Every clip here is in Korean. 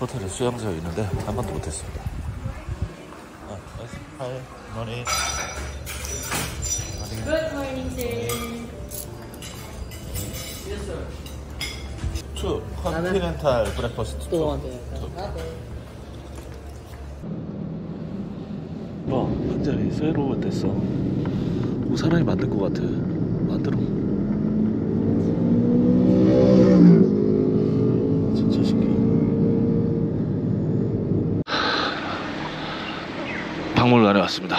호텔에 수영장 있는데 한 번도 못했습니다. 아, Hi, morning. Good morning, sir. Two continental breakfast. 또뭐 완전히 새로 됐어. 뭐 사람이 만든 것 같아. 만들어. 진짜 신기해. 박물관에 왔습니다.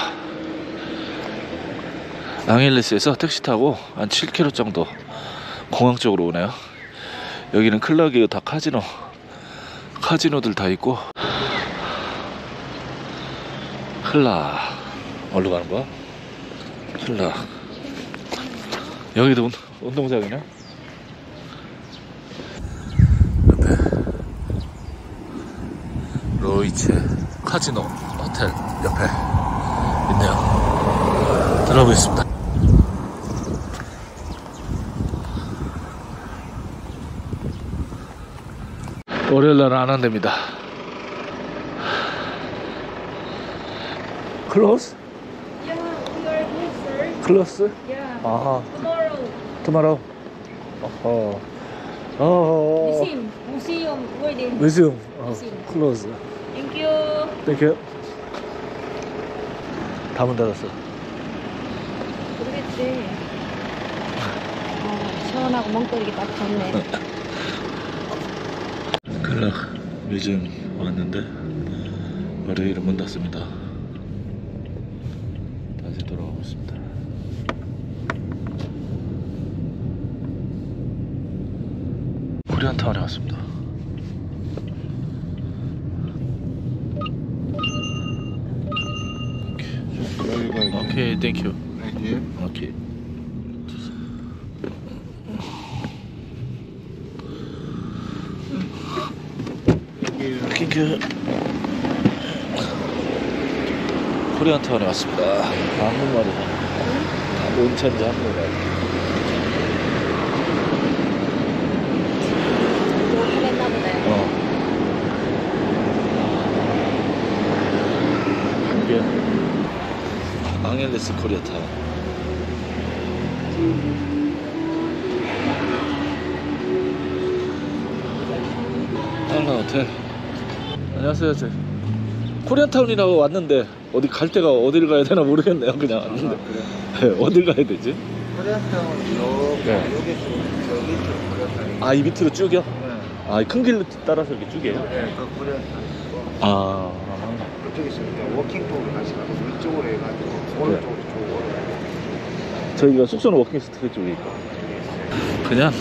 앙헬레스에서 택시 타고 한 7km 정도 공항 쪽으로 오네요. 여기는 클라기어 다 카지노, 카지노들 다 있고. 흘라 어디로 가는 거야? 흘라 여기도 운, 운동장이네 옆에 로이체 카지노 호텔 옆에 있네요 들어보겠습니다 월요일날은 안 한답니다 클로스? Yeah, we are good, sir. 클로스? Yeah. 아 Tomorrow, 투마로우 어허 어허 museum, museum, wedding. 뮤지엄 어, Museum. 클로즈 Thank you. 다문 닫았어 모르겠지. 어, 시원하고 멍때리기 딱 좋네. 클락 Museum 왔는데 월요일은 문 닫습니다 다시 돌아가고 있습니다 Korean town에 왔습니다 OK thank you OK Thank you Korean town에 왔습니다. 한국말이다 온천지 한국말 그랬나 보네. 어 이게 앙헬레스 코리아타운 할라 호텔 안녕하세요 저 코리아타운이라고 왔는데 어디 갈 데가 어딜 가야 되나 모르겠네요 그냥 왔는데 네, 어딜 가야 되지? 코리아타운 요 네. 저기 쭉 코리아타운. 아이 밑으로 쭉이요? 네. 아 큰 길로 따라서 이렇게 쭉이에요? 네, 그 코리아타운이고 아 그쪽에서 이제 walking 쪽을 가시면 위쪽으로 해가지고 오른쪽으로 쭉 올라가요. 저희가 숙소는 walking street 쪽에 있고 그냥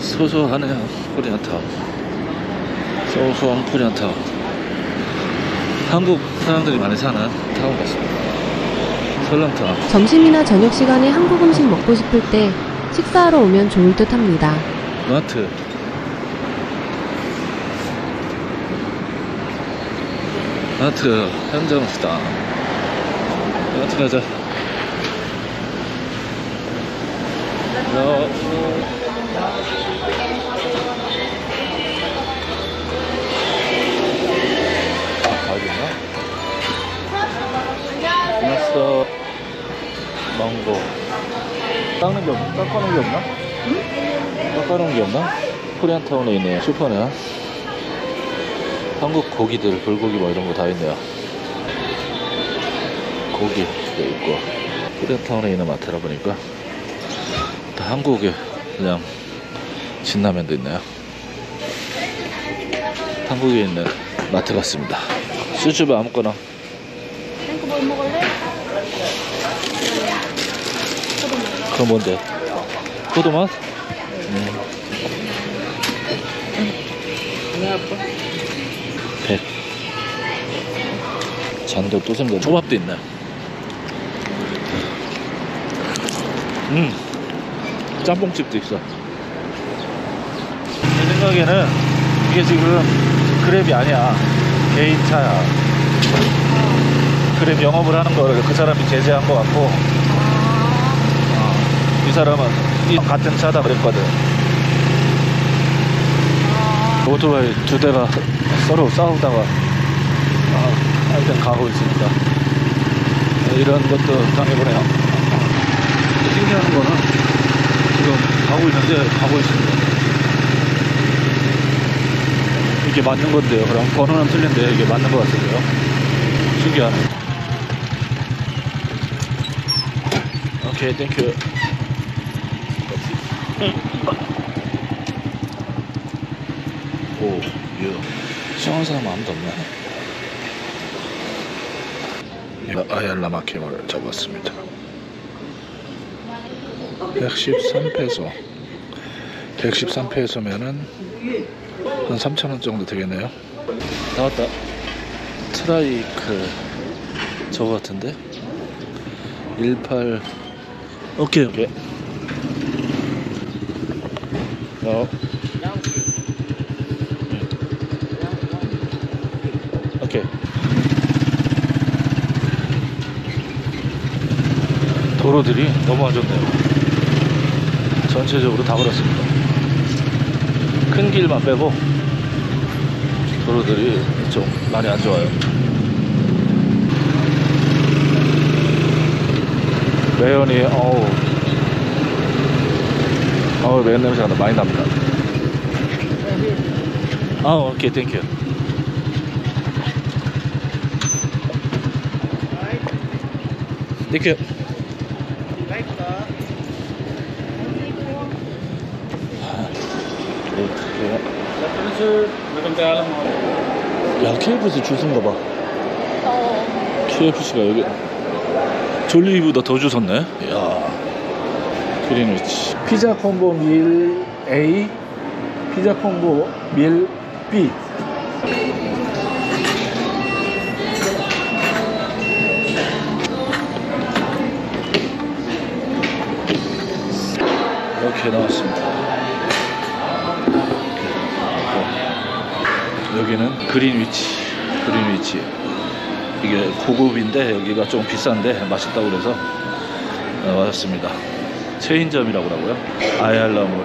소소하네요 Korean town 소소한 Korean town 한국 사람들이 많이 사는 타운 같습니다. 설렁타운 점심이나 저녁 시간에 한국 음식 먹고 싶을 때 식사하러 오면 좋을 듯 합니다. 마트. 마트. 현장수 다 마트 가자 어, 아, 알겠나? 안녕하세요 망고 닦는 게 없나? 깎아놓은 게 없나? 깎아놓은 게 없나? 코리안타운에 있네요 슈퍼네 한국 고기들 불고기 뭐 이런 거 다 있네요 고기도 있고 코리안타운에 있는 마트라 보니까 다 한국의 그냥 진라면도 있네요 한국에 있는 마트 같습니다 수줍에 아무거나 뭘 먹을래? 그건 뭔데? 포도맛? 음. 100 잔도 또 생겨 초밥도 있네 음. 짬뽕집도 있어. 내 생각에는 이게 지금 그랩이 아니야. 개인 차야. 그랩 영업을 하는 거를 그 사람이 제재한 것 같고 어, 이 사람은 이 같은 차다 그랬거든. 오토바이 두 대가 서로 싸우다가 아, 하여튼 가고 있습니다. 네, 이런 것도 당해보네요. 신기한 거는 지금 가고 있는데 가고 있습니다. 이게 맞는 건데요. 그럼 번호는 틀린데 이게 맞는 것 같은데요. 신기하네. 오케이, 땡큐. 오, 유. 시원한 사람 아무도 없네. 아얄라 마케마를 잡았습니다. 113페소. 113페소면은 한 3,000원 정도 되겠네요. 나왔다. 트라이크 저거 같은데? 18 오케이 오케이. 어. 오케이. 도로들이 너무 안 좋네요. 전체적으로 다 그렇습니다. 큰 길만 빼고 도로들이 좀 많이 안 좋아요. 매연이 어우 어우 매연 냄새가 나- 많이 납니다. 아 Okay thank you. 땡큐. 야 KFC 줄선가 봐. 어. KFC가 여기 졸리보다 더 주섰네. 야 그린위치. 피자 콤보 밀 A, 피자 콤보 밀 B. 이렇게 나왔습니다. 여기는 그린위치, 그린위치. 이게 고급인데 여기가 좀 비싼데 맛있다고 그래서 어, 왔습니다. 체인점이라고 하고요. 아얄라몰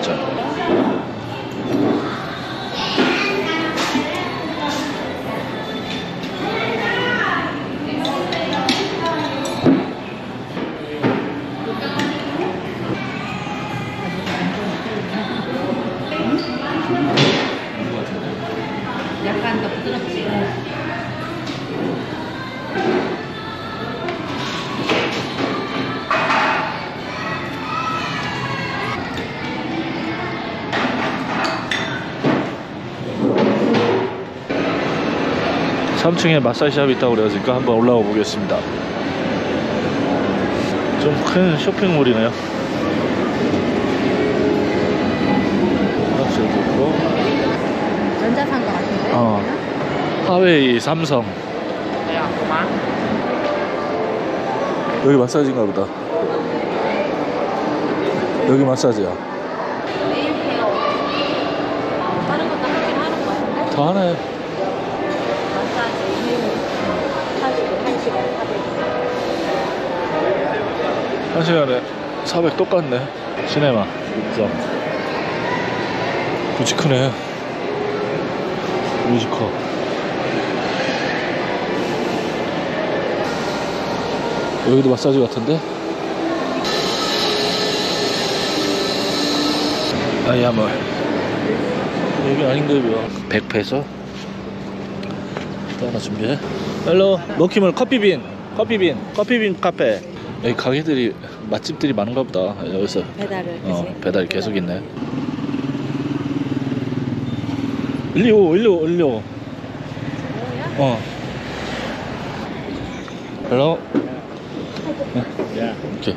점. 약간 더 부드럽지. 3층에 마사지샵이 있다고 그래가지고 한번 올라가 보겠습니다. 좀 큰 쇼핑몰이네요. 화장실도 있고, 전자 산 거 같은데? 어. 하웨이, 삼성. 여기 마사지인가 보다. 여기 마사지야. 다 하네. 한 시간 400원. 한 시간에 400 똑같네. 시네마. 입점. 무지 크네. 무지 커. 여기도 마사지 같은데? 아야멀. 여기 아닌가 요 100페소? 또 하나 준비해. 헬로, 먹히물 커피빈. 커피빈. 커피빈 카페. 여기 가게들이 맛집들이 많은가 보다. 여기서 배달을, 어? 배달 계속 있네. 일리오, 일리오, 일리오. 어. 헬로. 야. 오케이.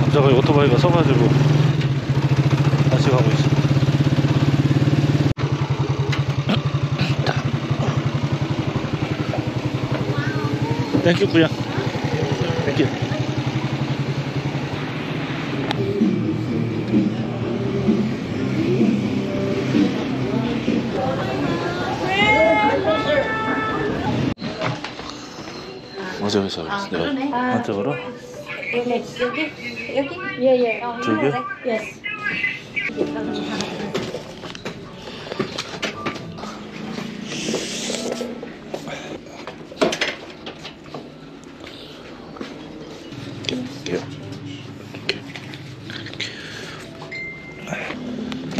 남자가 오토바이가 서가지고 다시 가고 있어. 땡큐 꾸야 땡큐 어제 회사 그랬어 내가 한쪽으로? 여기 여기 여기? 예예. 어, 저기? 예스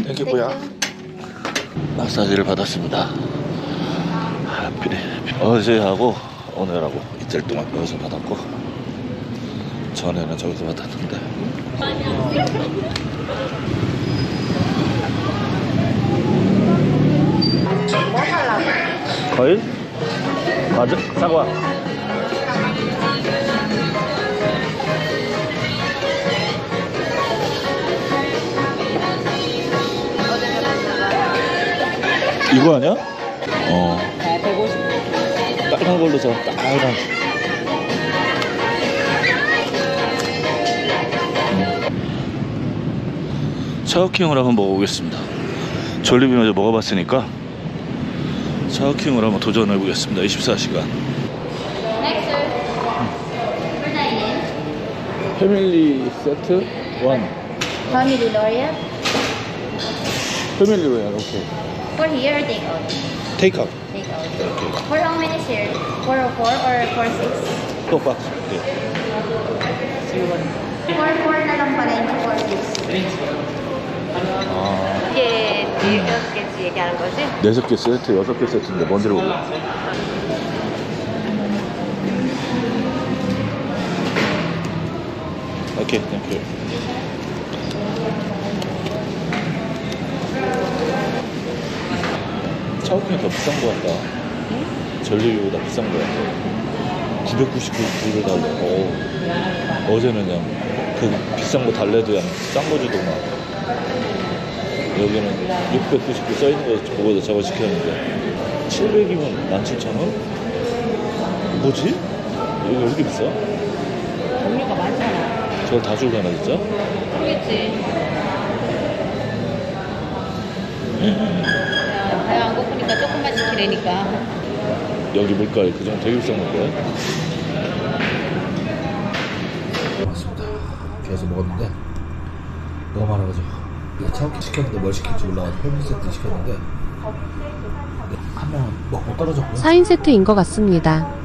땡큐 꾸야? 마사지를 받았습니다. 하필이 어제 하고 오늘 하고 이틀 동안 여기서 받았고 전에는 저기서 받았는데 뭐 하려고? 과일? 과자? 사과 이거 아니야? 어 네 150. 빨간 걸로 저 빨간 샤워킹을 한번 먹어보겠습니다 졸리빈 어제 먹어봤으니까 샤워킹을 한번 도전해 보겠습니다 24시간 sir. For dining. 패밀리 세트 1 Family Loria. 패밀리 웨어 오케이 For here take out. 테이크아웃 Take out. 오케이 For how many sir? 404 or 46? 또 박스 오케이 44 na lang pala yung 46. 아 이게 개씩 얘기하는 거지? 네섯 개 세트 여섯 개 세트인데 뭔지를 모르 Okay thank you 차오킹이 더 비싼 거 같다. 졸리비보다 비싼 거 같아 999불을 달래. 어 어제는 그냥 그 비싼 거 달래도 그냥 싼거 주더만 여기는 699 써있는 거 보고도 저거 시켰는데 700이면 17,000원? 뭐지? 여기 왜 이렇게 비싸? 종류가 많잖아. 저걸 다 줄라나 진짜? 모르겠지. 배안 고프니까 조금만 시키려니까. 여기 물가에 그 정도 되게 비싼 물가에? 맞습니다. 계속 먹었는데 너무 많아가지고 차갑게 시켰는데 뭘 시킬지 몰라가지고 헬멧 세트 시켰는데 한 명은 먹고 떨어졌고요. 4인 세트인 것 같습니다.